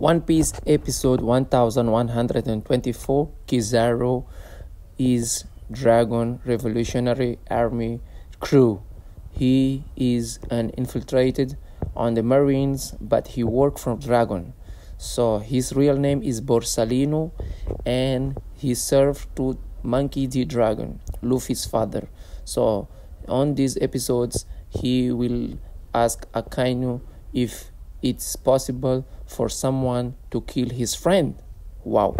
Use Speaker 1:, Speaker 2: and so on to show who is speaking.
Speaker 1: One Piece episode 1124 Kizaru is Dragon Revolutionary Army crew. He is an infiltrated on the Marines, but he worked for Dragon. So his real name is Borsalino, and he served to Monkey D. Dragon, Luffy's father. So on these episodes, he will ask Akainu if it's possible for someone to kill his friend. Wow.